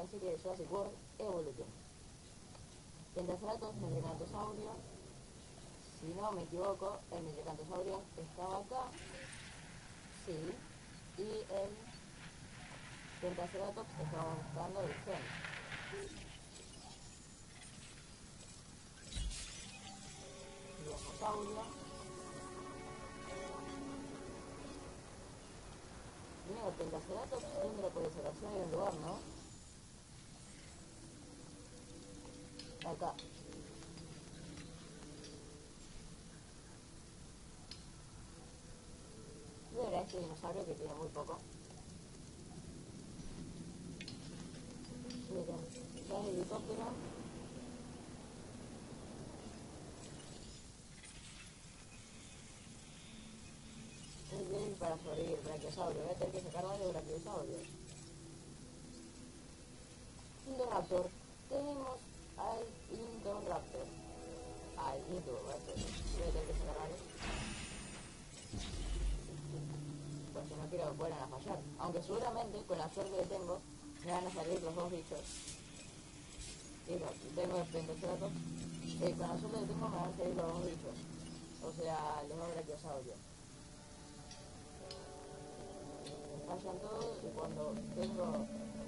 con la serie de Jurassic World Evolution. Pentaceratops. Si no me equivoco, el Metricantosaurio estaba acá. Sí. Y el Pentaceratops estaba buscando el gen. Mira, el Pentaceratops lugar, ¿no? Acá. Voy a ver a este dinosaurio que tiene muy poco. Miren, ya el helicóptero. Es bien para sobrevivir, brachiosaurio. Voy a tener que sacar varios brachiosaurios. Indoraptor. Tenemos al Indoraptor. Al Indoraptor. Voy a tener que sacar varios. Porque no quiero que vuelvan a fallar. Aunque seguramente, con la suerte que tengo, me van a salir los dos bichos. Y no, tengo el Pentaceratops. Eh, con la suerte que tengo, me van a salir los dos bichos. O sea, los dos brachiosaurios. fallan todos y cuando tengo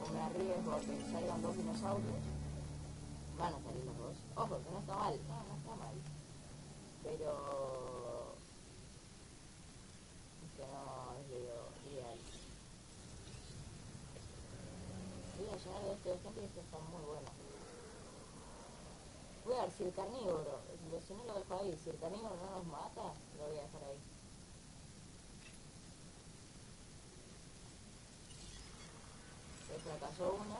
o me arriesgo que salgan dos dinosaurios, van a salir los dos. Ojo, que no está mal, no, no está mal. Pero que no es lo ideal. Voy a llenar de esto de gente y esto está muy bueno. Voy a ver si el carnívoro, si no lo dejo ahí, si el carnívoro no nos mata, lo voy a dejar ahí. fracasó uno.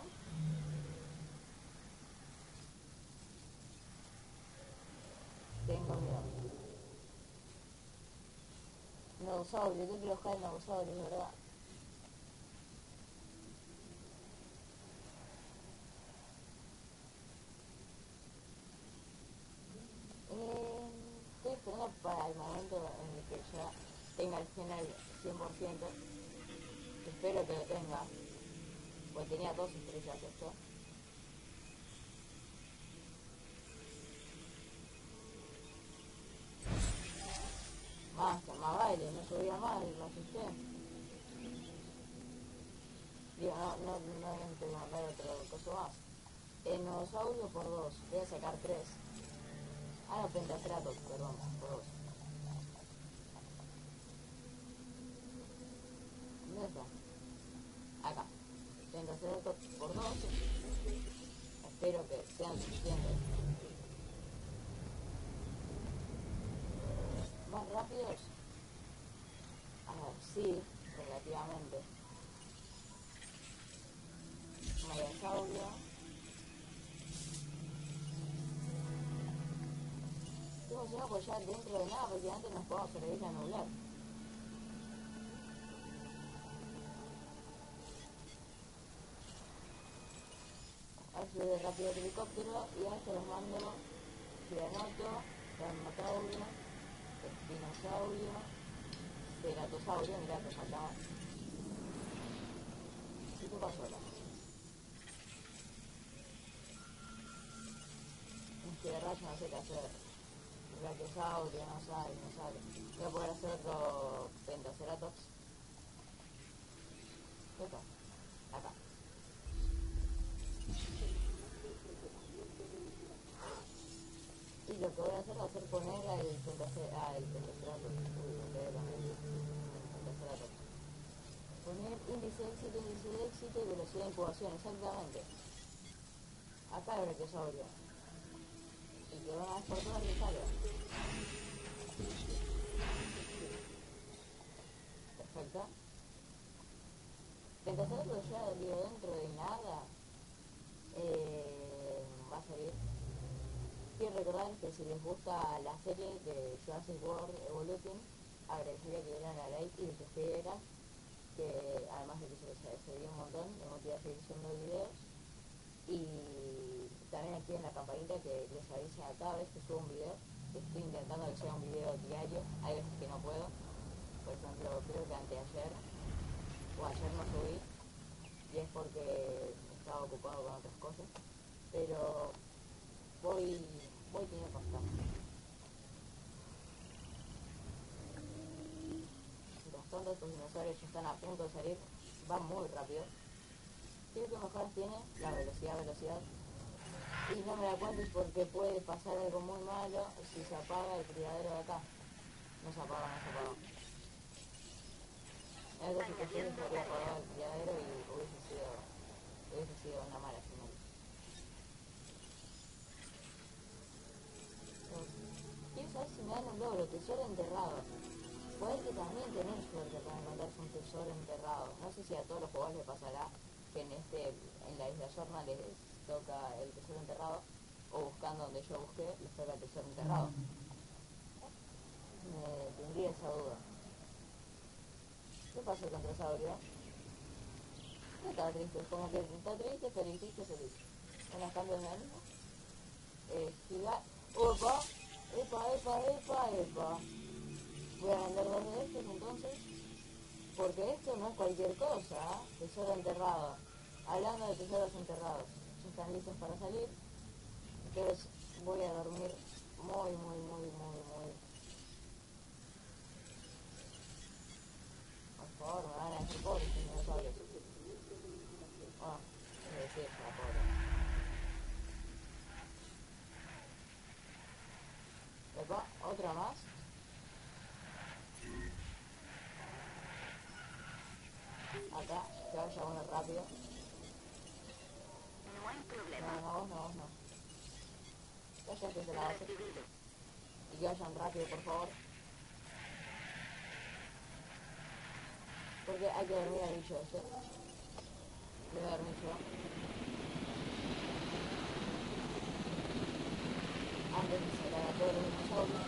Tengo miedo. Dinosaurio, yo quiero jugar dinosaurio, ¿verdad? Eh, estoy esperando para el momento en el que ya tenga el gen al 100%. Espero que lo tenga pues tenía dos estrellas esto. Más, no subía más, lo asusté. Digo, no, no, no tengo que mandar otro coso más. Enosaurio por dos, voy a sacar tres. Ah, no, pentaceratops, perdón, por dos. ¿Dónde está? Acá. Pentaceratops por dos. Espero que sean suficientes. ¿Más rápidos? A sí, relativamente. Mayasaurio. Estoy emocionado porque ya dentro de nada, porque antes nos podemos sobrevivir a nublar. Así de rápido el helicóptero y a este los mando Giranoto, Dermataurio, Espinosaurio, Ceratosaurio, mirá que faltaba. ¿Y qué pasó acá? Es que de rayo no sé qué hacer. Brachiosaurio, no sale, no sale. Voy a poder hacer otro Pentaceratops. ¿Qué está? Acá. y lo que voy a hacer va a ser poner al pentaceratops poner índice de éxito, índice de éxito y velocidad de incubación, exactamente. Acá el brachiosaurio y que van a exportar que salga perfecto. Pentaceratops ya digo dentro de nada eh, va a salir. Quiero recordar que si les gusta la serie de Jurassic World Evolution, agradecería que dieran a like y se suscribieran, que además de que se les agradecería un montón, me motiva a seguir subiendo videos. Y también activen la campanita que les avisa cada vez que subo un video. Estoy intentando que sea un video diario, hay veces que no puedo. Por ejemplo, creo que anteayer o ayer no subí. es porque estaba ocupado con otras cosas, pero voy, voy teniendo constancia. Los estos dinosaurios ya están a punto de salir, van muy rápido. Creo que mejor tiene la velocidad, velocidad. Y no me la cuentes porque puede pasar algo muy malo si se apaga el criadero de acá. No se apaga, no se apaga. En esta situación se habría apagado el criadero y hubiese sido, hubiese sido una mala señal. Quiero saber si me dan un logro, tesoro enterrado. Puede que también tener suerte para encontrarse un tesoro enterrado. No sé si a todos los jugadores les pasará que en este, en la isla Sorna les toca el tesoro enterrado, o buscando donde yo busqué, les toca el tesoro enterrado. Me tendría esa duda. ¿Qué pasó con Trosaurio? No estaba triste, como que está triste, feliz, triste, feliz. Unos cambios de ánimo. Eh. ¡Opa! ¡Epa, epa, epa, epa! Voy a vender dos de estos entonces. Porque esto no es cualquier cosa, ¿eh? tesoro enterrado. Hablando de tesoros enterrados, ya están listos para salir. Entonces voy a dormir muy, muy, muy, muy, muy Por favor, me van a decir dinosaurios. Ah, sí, la pobre. Otra más. Acá, que vaya uno rápido. No hay problema. No, no, no, no. Vaya que se la hace. Recibido. Y que vayan rápido, por favor. Porque hay que dormir al bicho ese. Le voy a dormir yo. Antes de sacar a todos los dinosaurios.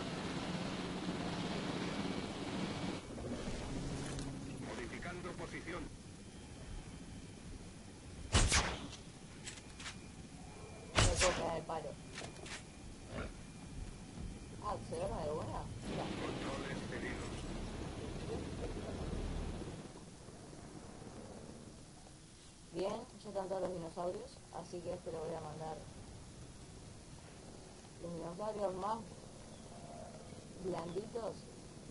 Modificando posición. Me puedo pegar el palo. ¿Se duerme de buena? Mira. Controles pedidos. Bien, ya están todos los dinosaurios, así que este lo voy a mandar. Los dinosaurios más blanditos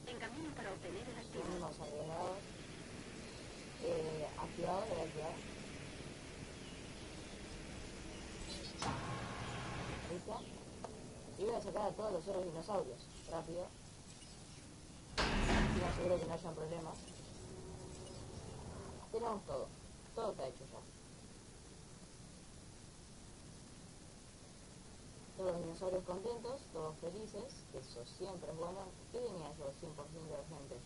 En camino para obtener el son activo. unos arriesgados. Eh, activado, lo voy a activar. Y voy a sacar a todos los otros dinosaurios. Rápido. Y aseguro que no hayan problemas. Tenemos todo. Todo está hecho ya. Todos los dinosaurios contentos, todos felices, que eso siempre es bueno. ¿Qué venía yo 100% de la gente?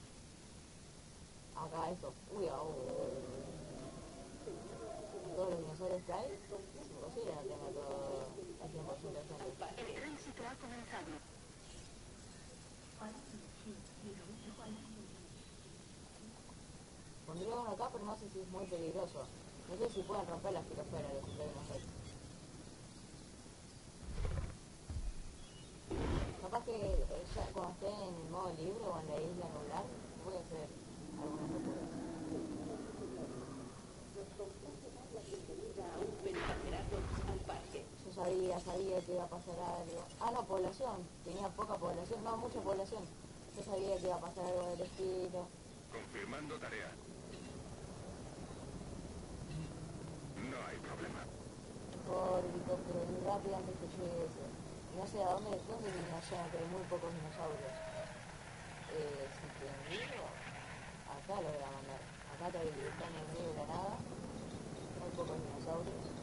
Acá esto, uy, uy. Todos los dinosaurios que hay, es imposible no tener todo 100% de gente. El tránsito ha comenzado. Pondría uno acá, pero no sé si es muy peligroso. No sé si pueden romper la filosfera de los dinosaurios. Capaz que eh, ya cuando esté en modo libre o en la isla nublar, voy a hacer algunas locuras. Yo sabía, que iba a pasar algo. Ah, no, población. Tenía poca población, no, mucha población. Yo sabía que iba a pasar algo del estilo. Confirmando tarea. No hay problema. por helicóptero muy rápido antes que llegue ese. No sé a dónde, dónde viene allá, pero hay muy pocos dinosaurios. Eh, si te digo, acá lo voy a mandar. Acá todavía está en el medio de la nada. Muy pocos dinosaurios.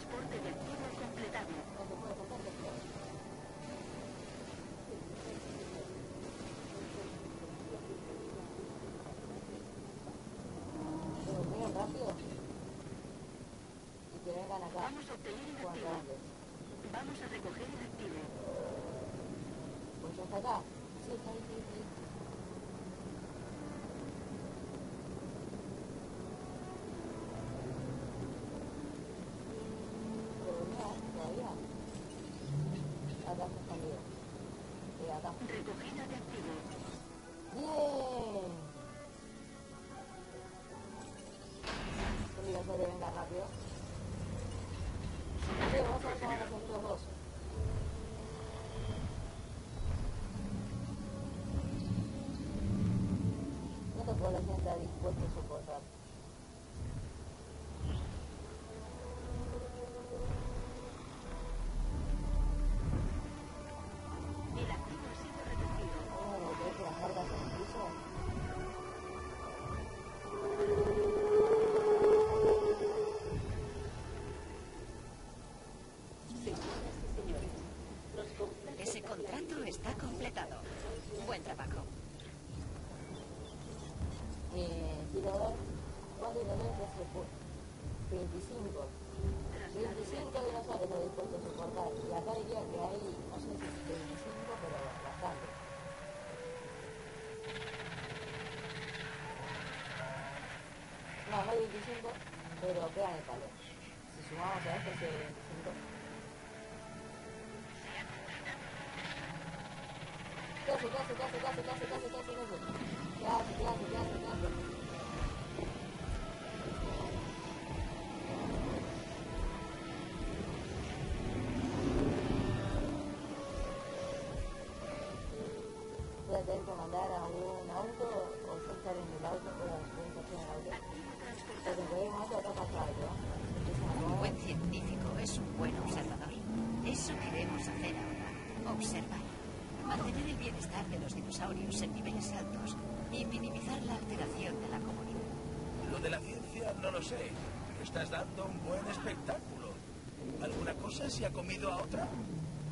transporte de activos completado. Vamos a obtener el activo. Vamos a recoger el activo. Pues hasta acá. Sí. Señoras y señores, los complejos Ese contrato está completado. Buen trabajo. Eh, quiero ver cuántos kilómetros se fue. 25. 25 dinosaurios estoy dispuesto a soportar. Y acá diría que hay, no sé si 25, pero bastante. No, no hay 25, pero pegan el palo. Si sumamos a esto, sí hay 25. Casi, casi, casi, casi, casi, casi, casi, casi. Casi, casi, casi, casi. Y minimizar la alteración de la comunidad. Lo de la ciencia no lo sé, pero estás dando un buen espectáculo. ¿Alguna cosa se ha comido a otra?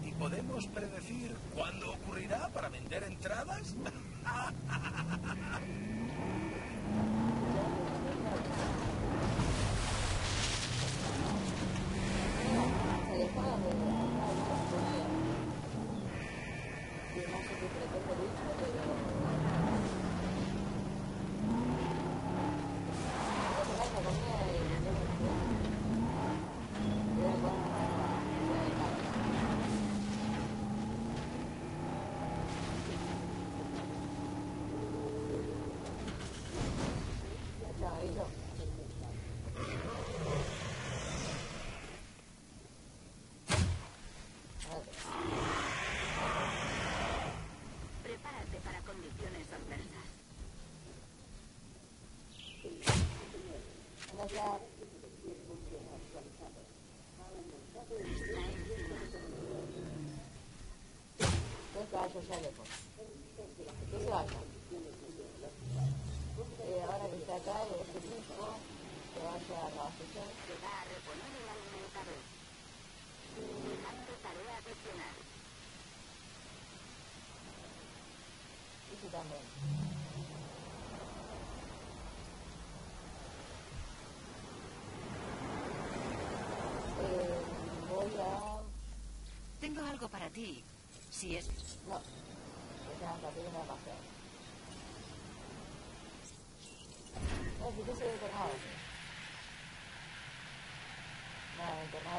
¿Y podemos predecir cuándo ocurrirá para vender entradas? Se alejaron de la comida. Y no sé qué pretende el bicho, pero... Se saca esa comida y le tiene que comer. Y le ponen una mano, se alejaron. Ya, bicho. A ver. Prepárate para condiciones adversas. Vamos a... Dos caballos ya lejos. Que se vaya. Eh, ahora que está acá, este tipo, que vaya a caballo ya. Se va a reponer el alimentador. Dejando tarea adicional. Ese también. Eh, voy a... Tengo algo para ti. Si es... No. Capítulos demasiado. No. No, que no.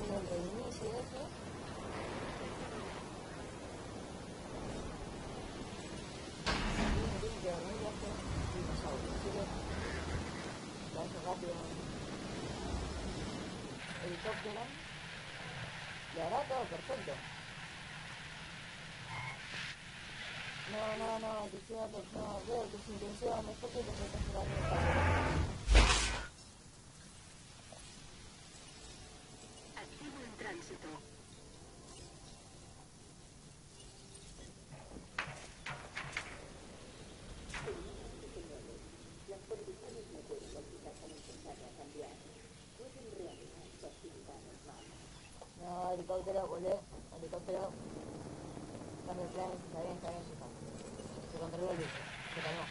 Tiene el reinicio ese. Tiene limpio de viaje dinosaurio. Así que lo hace rápido. Helicóptero. Y ahora todo perfecto. No, no, no, Cristiano, no, veo tus intenciones, ¿por qué te metes por la Activo en tránsito. No, helicóptero, volé. helicóptero. Cambio de planes, está bien, está bien, chico. Se controló el bicho, se calmó.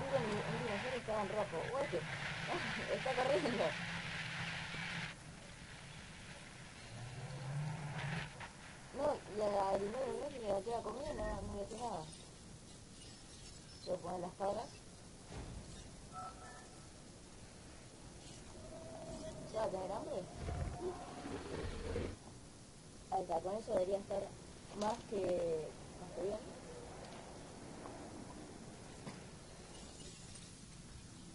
Mira, mi, un dinosaurio estaba en rojo. Que- está corriendo. No, y a la primera vez que le batió la comida no, no le hacía nada. Se lo ponen las cabras. ¿Se va a? Ahí está, con eso debería estar más que, más que bien.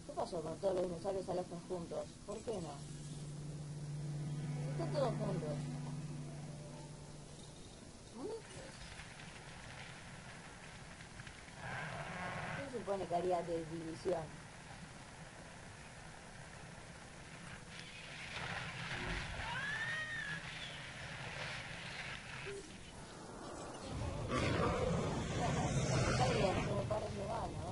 ¿Qué pasó con todos los dinosaurios alojan juntos? ¿Por qué no? Están todos juntos. ¿Qué se supone que haría de división? Está bien, como parece mal, ¿no?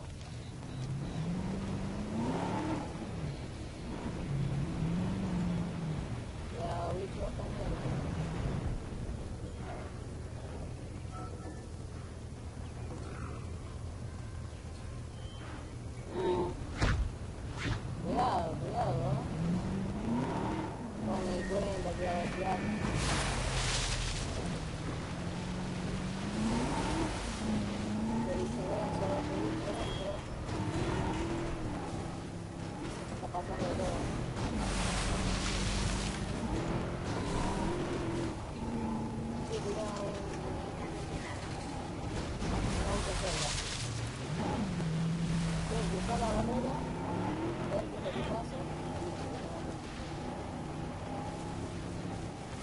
Ya, bicho, también. Cuidado, cuidado, ¿no? Con mi cuenta que va a tirar. Se dice, bueno, solo se dice, pero... Está pasando de todo. Sí, cuidado. Vamos a hacerla. Tienes que cruzar la barrera, ver qué es lo que pasa.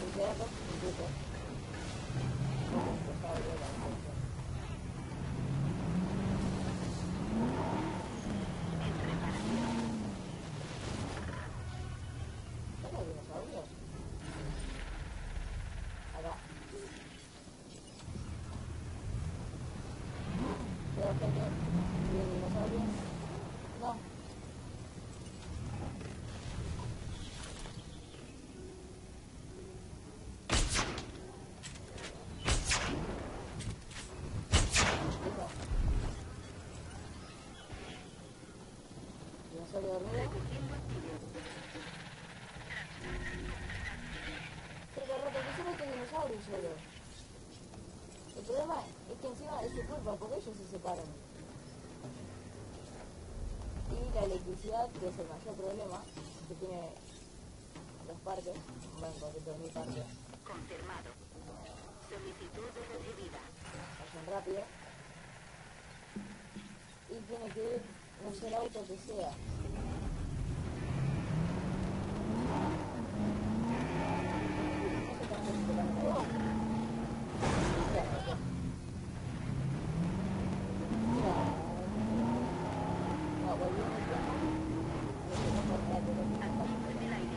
Izquierdo, incluso. Está bien, entonces. ¿Son los dinosaurios? Acá. Veo gente y el dinosaurio. No. Listo. Pero solo este dinosaurio solo. El problema es que encima es su culpa, porque ellos se separan. Y la electricidad, que es el mayor problema que tiene los parques, bueno, en concreto mi parque, Confirmado. Solicitud recibida. vayan rápido. Y tiene que ir, no sé, el auto que sea. No sé cuánto es que van a llevar. Mira, Mira. No, volviendo al tiempo. No sé cómo está, pero no está. Activo en el aire.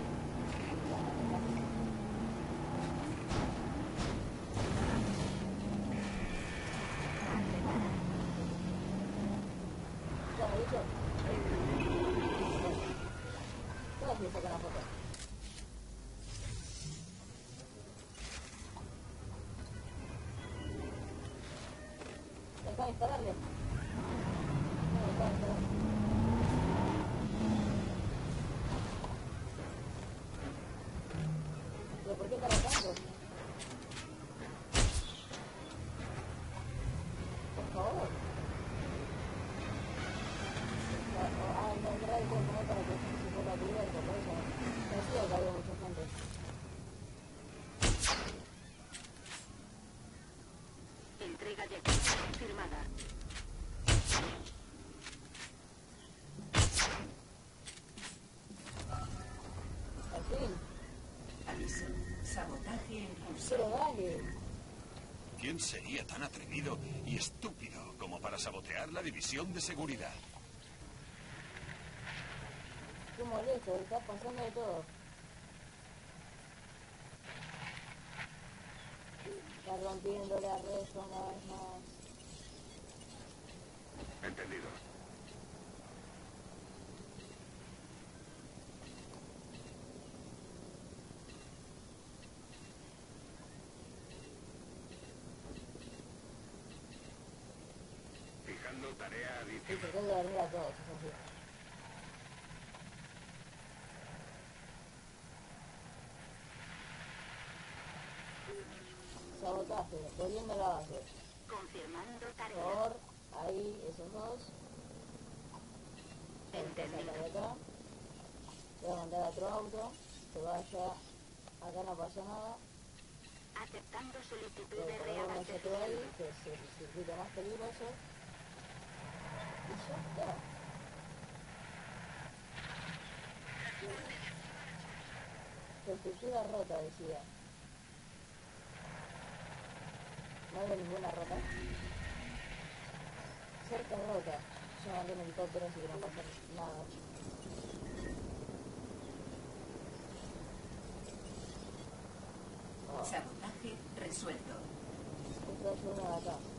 Ya, bicho. Todos me sacan la foto. Deja de dispararle. No, deja de dispararle. ¿Pero por qué para tanto? Por favor. Ah, encontrar el cuerpo ¿no? para que se pueda cubierto, por eso. Pensé que había mucha gente. Entrega de actividad confirmada. Al fin. Aviso. Curso. Pero dale. ¿Quién sería tan atrevido y estúpido como para sabotear la división de seguridad? Qué molesto, está pasando de todo. Está rompiendo la red una vez más. Entendido. Tarea Y adicional. traté de dormir a todos, eso sí. Sabotaje, volviendo a la base. Confirmando Por tarea. favor, ahí, esos dos. Entendido. Acá. Voy a mandar a otro auto, que vaya. Acá no pasa nada. Aceptando solicitud de por reabastecimiento. que es el circuito más peligroso. Estructura rota, decía. No veo ninguna rota. Cerca rota. Yo mandé un helicóptero, así que no pasa nada. Oh, Sabotaje resuelto. esto de acá.